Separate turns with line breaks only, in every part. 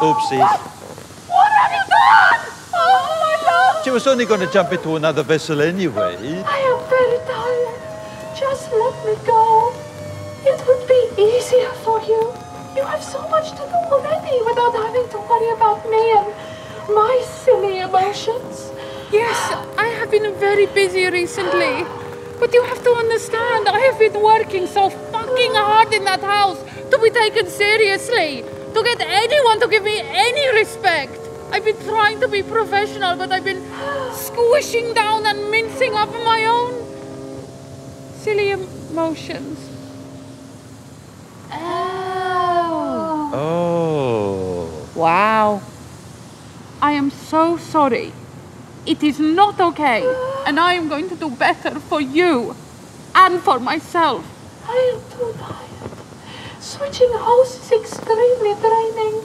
Oopsie.
What have you done? Oh, my love!
She was only going to jump into another vessel anyway.
I am very tired. Just let me go. It would be easier for you. You have so much to do already without having to worry about me and my silly emotions.
Yes, I have been very busy recently. But you have to understand, I have been working so fucking hard in that house to be taken seriously, to get anyone to give me any respect. I've been trying to be professional, but I've been squishing down and mincing up my own silly emotions.
Oh.
Oh.
Wow. I am so sorry. It is not okay, and I am going to do better for you and for myself.
I am too tired. Switching hosts is extremely draining.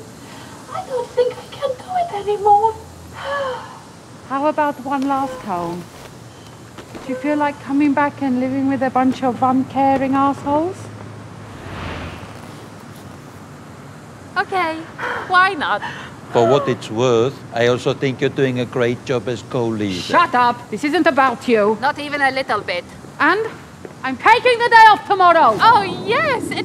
I don't think I can do it anymore.
How about one last home? Do you feel like coming back and living with a bunch of uncaring assholes? Okay, why not?
For what it's worth, I also think you're doing a great job as co-leader.
Shut up! This isn't about you.
Not even a little bit.
And I'm taking the day off tomorrow.
Oh, yes, a